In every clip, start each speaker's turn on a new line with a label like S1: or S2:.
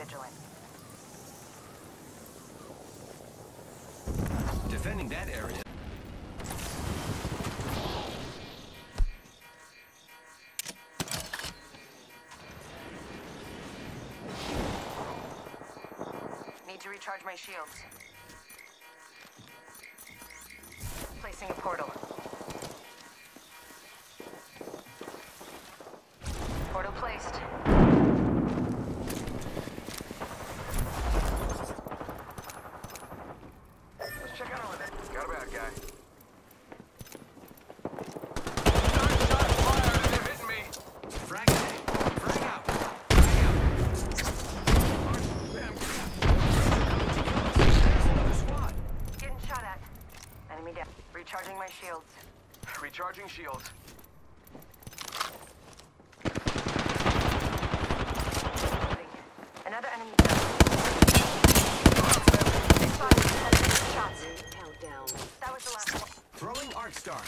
S1: vigilant.
S2: Defending that area.
S1: Need to recharge my shields. Placing a portal. Portal placed.
S3: Let's check out with it. Got a bad guy.
S2: Frag A. Frag out. Frag out. There's another squad.
S1: Getting shot at. Enemy down. Recharging my shields.
S3: Recharging shields.
S1: Another enemy down. Spotted. Shots.
S4: Countdown.
S1: That was the last one.
S2: Throwing Arc Star.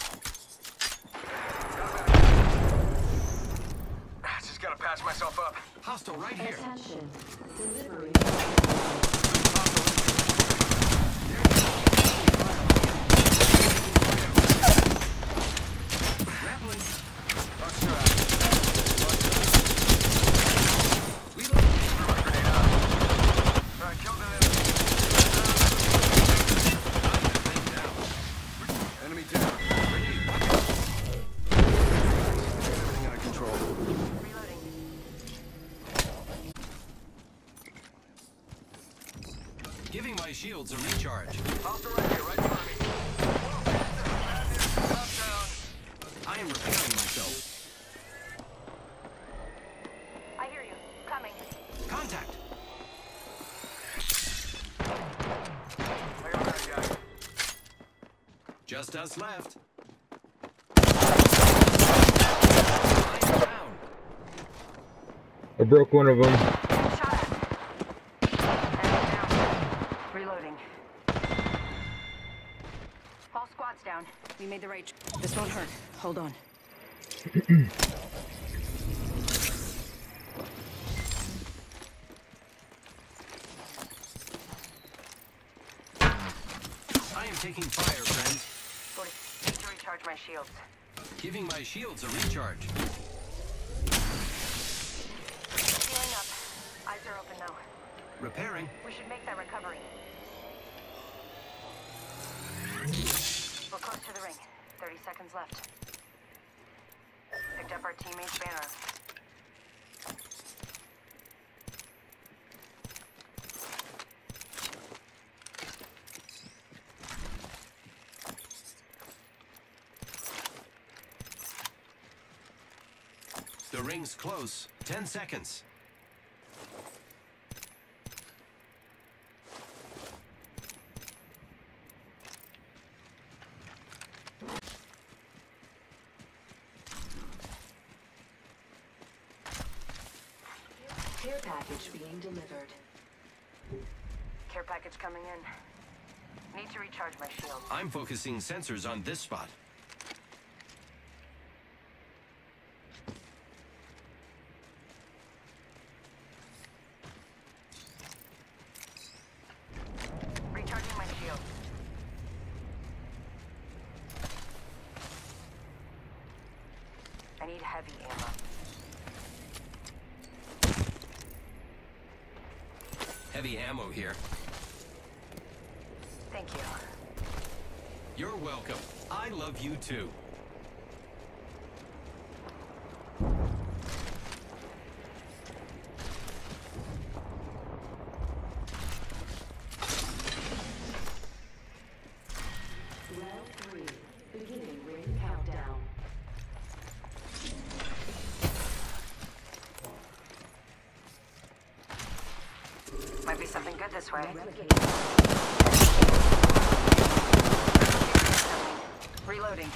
S3: Ah, Just gotta patch myself up.
S2: Hostile right here.
S4: Attention. Delivery.
S2: Grappling. Shields a recharge.
S3: Hostile right here, right in front of me. Top.
S2: I am repairing myself.
S1: I hear you. Coming.
S2: Contact.
S3: That.
S2: Just us left. I am down.
S5: I broke one of them.
S1: Shot at. Enemy down. Reloading. All squads down. We made the right. This won't hurt. Hold on.
S2: I am taking fire, friends.
S1: 40. Need to recharge my shields.
S2: Giving my shields a recharge.
S1: Healing up. Eyes are open now.
S2: Repairing.
S1: We should make that recovery. We're close to the ring. 30 seconds left. Picked up our teammate's banner.
S2: The ring's close. Ten seconds.
S4: Care package being delivered.
S1: Care package coming in. Need to recharge my shield.
S2: I'm focusing sensors on this spot.
S1: Recharging my shield. I need heavy ammo.
S2: Heavy ammo here.
S1: Thank you.
S2: You're welcome. I love you too.
S4: Round three. Beginning ring countdown.
S1: Might be something good this way. Reloading.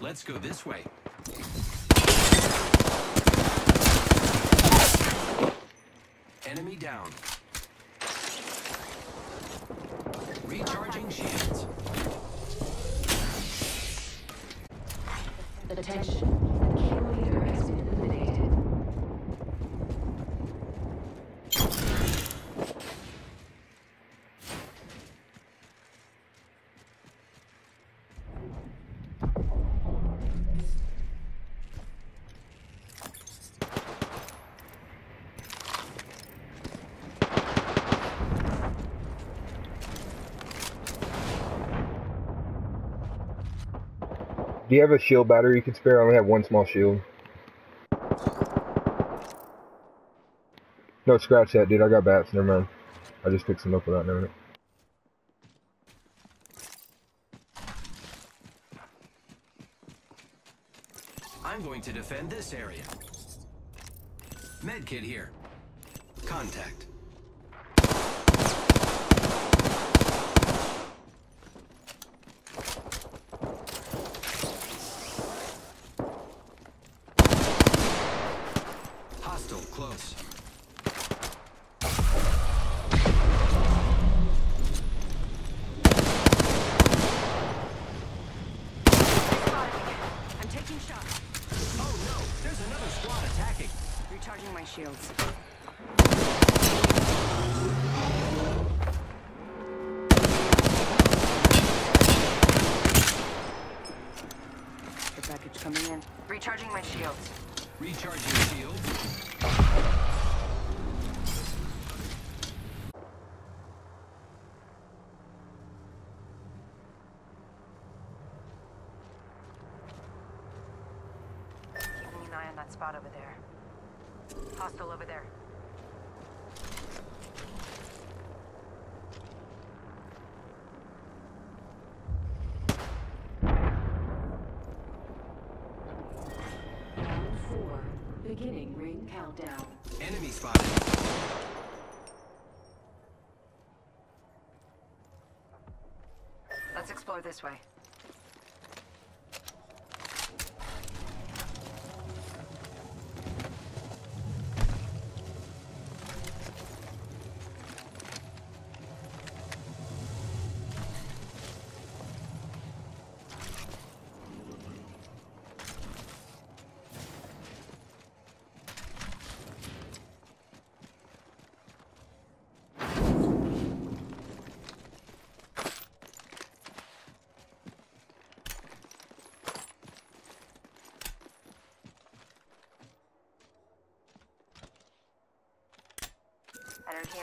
S2: Let's go this way. Enemy down. Recharging shields.
S5: Do you have a shield battery you can spare? I only have one small shield. No, scratch that, dude. I got bats. Never mind. I just picked some up without knowing it.
S2: I'm going to defend this area. Medkit here. Contact. Hostile close.
S1: I'm taking shots.
S2: Oh no, there's another squad attacking.
S1: Recharging my shields. The package coming in. Recharging my shields.
S2: Recharging shield.
S1: Keeping an eye on that spot over there. Hostile over there.
S4: Round four. Beginning ring countdown.
S2: Enemy spotted.
S1: Let's explore this way.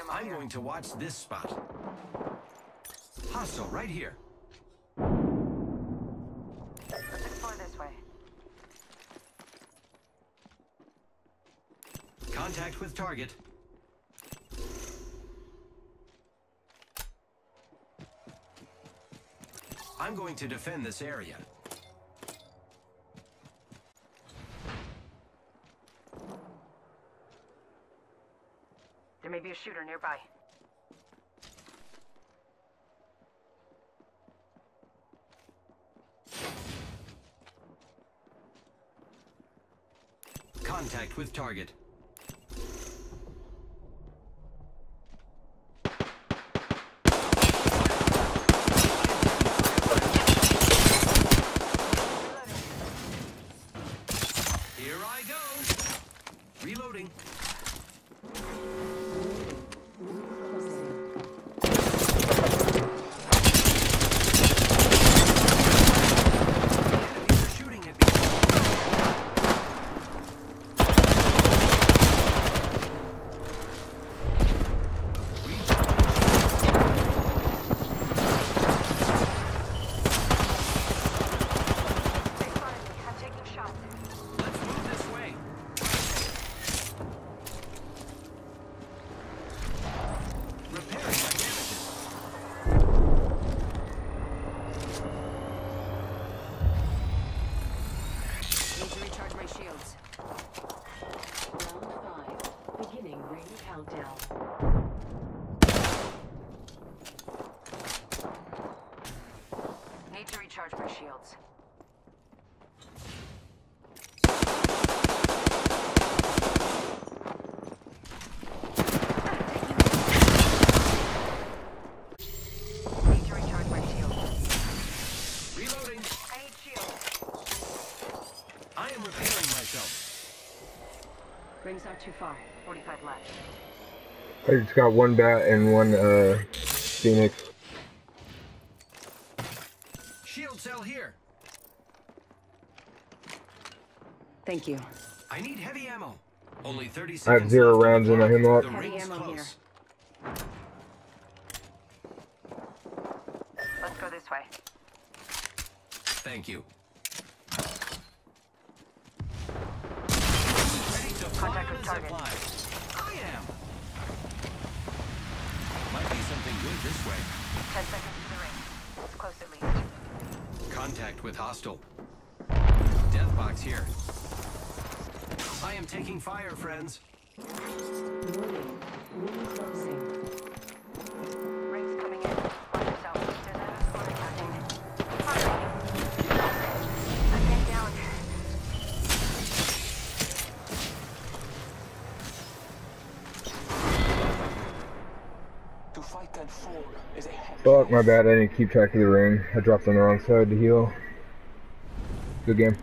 S2: I'm
S1: here.
S2: going to watch this spot. Hostile right here.
S1: Let's explore this way.
S2: Contact with target. I'm going to defend this area.
S1: There may be a shooter nearby.
S2: Contact with target. Here I go. Reloading. Enemies are shooting at me.
S1: They spotted me. I'm taking shots.
S2: Let's move this way. Repairing my damages.
S1: Need to recharge my shields.
S4: Round five. Beginning ring countdown.
S1: Need to recharge my shields. Need to recharge my shields.
S2: Reloading.
S1: I need shields.
S2: repairing myself.
S1: Ring's not too far. 45 left.
S5: I just got one bat and one uh Phoenix.
S2: Shield cell here.
S1: Thank you.
S2: I need heavy ammo. Only 30
S5: I have zero rounds in my
S2: clock. Hemlok.
S1: Heavy
S2: ring's
S1: ammo here. Let's go this way.
S2: Thank you.
S1: Target.
S2: I am. Might be something good this way.
S1: 10 seconds to the ring. It's close at least.
S2: Contact with hostile. Death box here. I am taking fire, friends.
S5: Fuck, my bad. I didn't keep track of the ring. I dropped on the wrong side to heal. Good game.